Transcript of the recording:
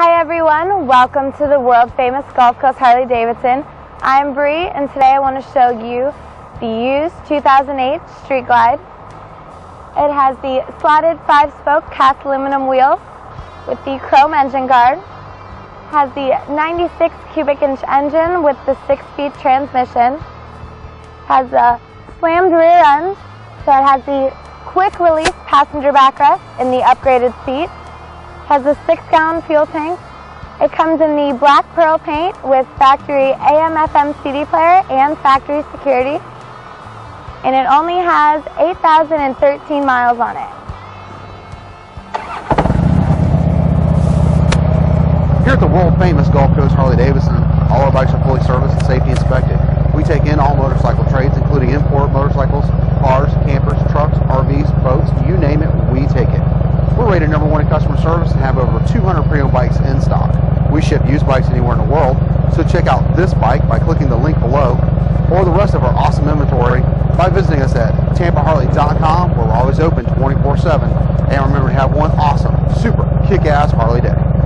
Hi everyone, welcome to the world famous Gulf Coast Harley Davidson. I'm Bree and today I want to show you the used 2008 Street Glide. It has the slotted 5-spoke cast aluminum wheels with the chrome engine guard. Has the 96 cubic inch engine with the 6-speed transmission. Has a slammed rear end, so it has the quick release passenger backrest in the upgraded seat has a six gallon fuel tank. It comes in the black pearl paint with factory AM FM CD player and factory security. And it only has 8,013 miles on it. Here at the world famous Gulf Coast Harley Davidson, all our bikes are fully serviced and safety inspected. We take in all motorcycle trades, including import motorcycles, cars, campers, trucks, RVs, boats, you name it, we take it. We're rated number one in customer service and have over 200 pre-owned bikes in stock. We ship used bikes anywhere in the world, so check out this bike by clicking the link below or the rest of our awesome inventory by visiting us at tampaharley.com where we're always open 24-7. And remember to have one awesome, super kick-ass Harley day.